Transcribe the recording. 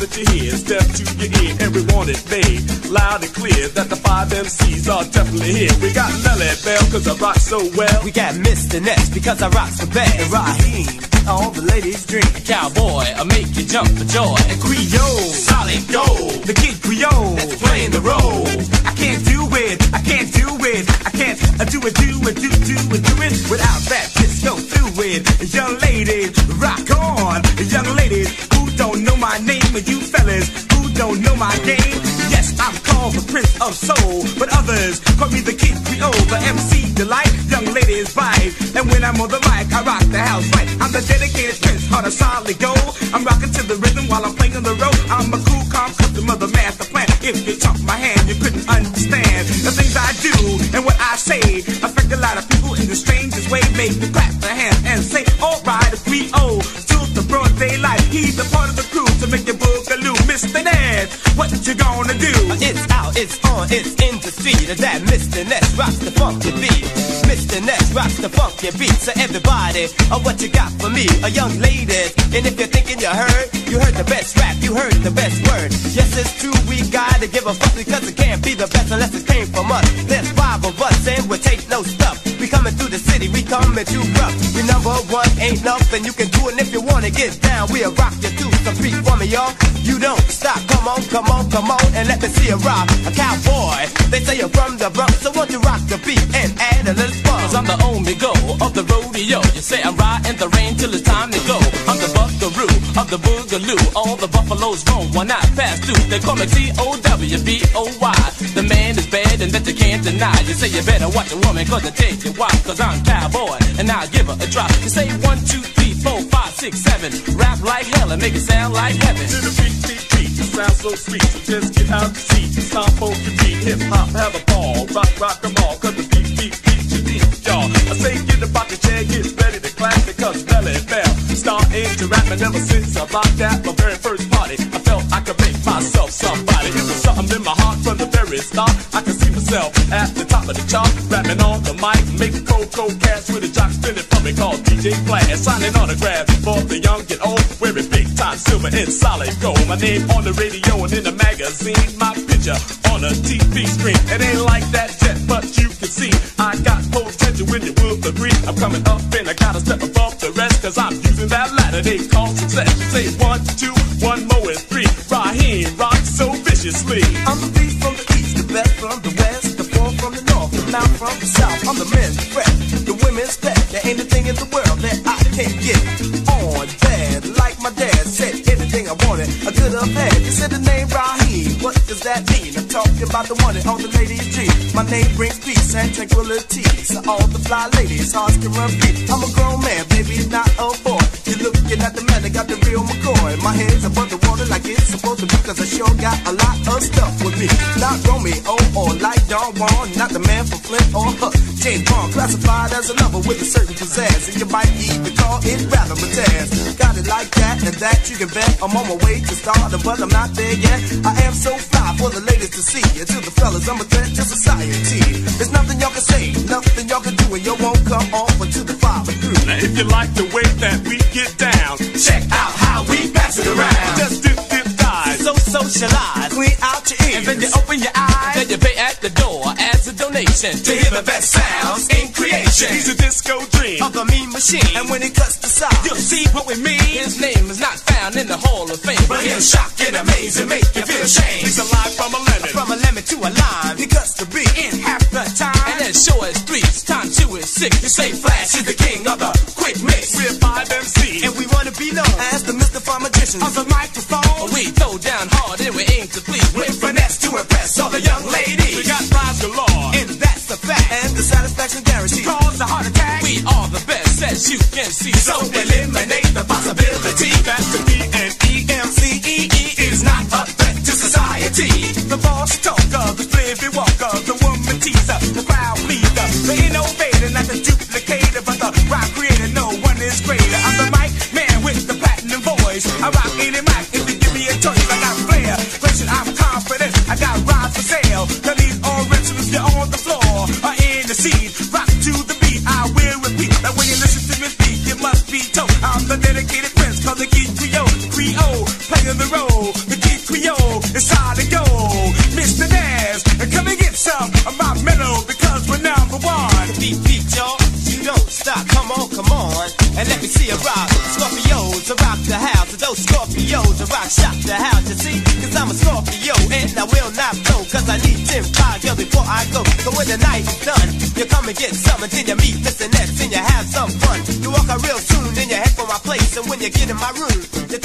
that you hear, step to your ear, everyone it made loud and clear that the five MCs are definitely here. We got Melle Mel, cause I rock so well. We got Mr. Ness, because I rock so bad. And Rahiem, all the ladies drink. A Cowboy, I make you jump for joy. And Creole, solid gold. The kid my game. Yes, I'm called the Prince of Soul, but others call me the Kid Creole, the MC delight. Young ladies vibe, and when I'm on the mic, I rock the house right. I'm the dedicated Prince, heart of solid gold. I'm rocking to the rhythm while I'm playing on the road. I'm a cool, calm customer, the master plan. If you talk my hand, you couldn't understand the things I do and what I say. Affect a lot of people in the strangest way. Make you clap their hands and say, alright, if we owe to the broad daylight. He's a part of the crew to make your boogaloo. Mr. Ness, what you gonna do? It's out, it's on, it's in the street. That Mr. Ness rocks the funky beat. Mr. Ness rocks the funky beat. So everybody, uh, what you got for me? A young lady. And if you're thinking you heard, you heard the best rap, you heard the best word. Yes, it's true, we gotta give a fuck because it can't be the best unless it came from us. There's five of us and we take no stuff. We coming through the city, we coming too rough. We number one, ain't nothing you can do, and if you wanna get down, we'll rock you to some beat for me, y'all. You don't stop, come on, come on, come on, come on, and let me see you rock. A cowboy, they say you're from the Bronx, so won't you rock the beat and add a little fun? Cause I'm the only go of the rodeo. You say I'm riding the rain till it's time to go. I'm the buckaroo of the boogaloo. All the buffaloes roam one night pass through. They call me T-O-W-B-O-Y. The man is bad and that you can't deny. You say you better watch a woman cause I take your wife. Cause I'm cowboy and I'll give her a drop. You say one, two, three, four, five, six, seven. Rap like hell and make it sound like heaven. Beat, sounds so sweet. So just get out the seat. Stomp on your feet, hip hop, have a ball. Rock, rock them all, cause the beat, beat, beat, you beat, y'all. I say get about the chair, get ready to clap because Melle Mel. Start into rapping ever since I rocked at my very first party. I felt I could make myself somebody. It was something in my heart from the I can see myself at the top of the chart, rapping on the mic, making cold, cold cash with a jock spinning for me called DJ Flash. Signing autographs for the young and old, wearing big time silver and solid gold. My name on the radio and in the magazine, my picture on a TV screen. It ain't like that jet, but you can see I got potential when you will agree. I'm coming up and I gotta step above the rest, cause I'm using that ladder they call success. Say one, two, one more and three. Rahiem rocks so viciously. I'm the best from the west, the four from the north, the mouth from the south. I'm the men's threat, the women's pet. There ain't a thing in the world that I can't get on bad. Like my dad said, anything I wanted, I could have had. You said the name that about the one all the ladies dream. My name brings peace and tranquility. So all the fly ladies, hearts can run beat. I'm a grown man, baby, not a boy. You're looking at the man that got the real McCoy. My head's above the water like it's supposed to be, cause I sure got a lot of stuff with me. Not Romeo or like Don not the man from Flint or Huck. James Bond, classified as a lover with a certain pizzazz. And you might even call it rather Mataz. Got it like that, and that you can bet. I'm on my way to stardom, but I'm not there yet. I am so fly for the ladies to see. And to the fellas, I'm a threat to society. There's nothing y'all can say, nothing y'all can do, and you won't come off until the father through. Now if you like the way that we get down, Check out how we pass it around. just dip, dip, dive. So socialize. Clean out your ears. And then you open your eyes. And Then you pay at the door donation to hear the best sounds in creation He's a disco dream. of the mean machine. And when it cuts the side, You'll see what we mean. His name is not found in the Hall of Fame, But he'll shock and amaze and make you feel ashamed. He's alive from a lemon. From a lemon to a lime. he cuts the beat. In half the time. and as sure as three's time two is six. You say Flash is the king of the quick mix. We're five MCs. And we wanna be known As the Mystified Magician. on the microphone. We throw down hard and we aim to please. With finesse to impress all the young ladies. Fact. And the satisfaction guarantee. Cause a heart attack. We are the best as you can see. so eliminate the possibility. That's the B and E M C E E is not a threat to society. The boss talker, the flavor walker, the woman teaser, the crowd pleaser, the innovator, not the duplicator, but the rock creator. No one is greater. I'm the mic man with the platinum voice. I rock any mic and you rock. Scorpios, rock the house. Those Scorpios, to rock, shock the house. You see, cause I'm a Scorpio, and I will not blow, cause I need 10 fire girls before I go. So when the night is done, you come and get some, and then you meet this and and you have some fun. You walk out real soon, then you head for my place, and when you get in my room, you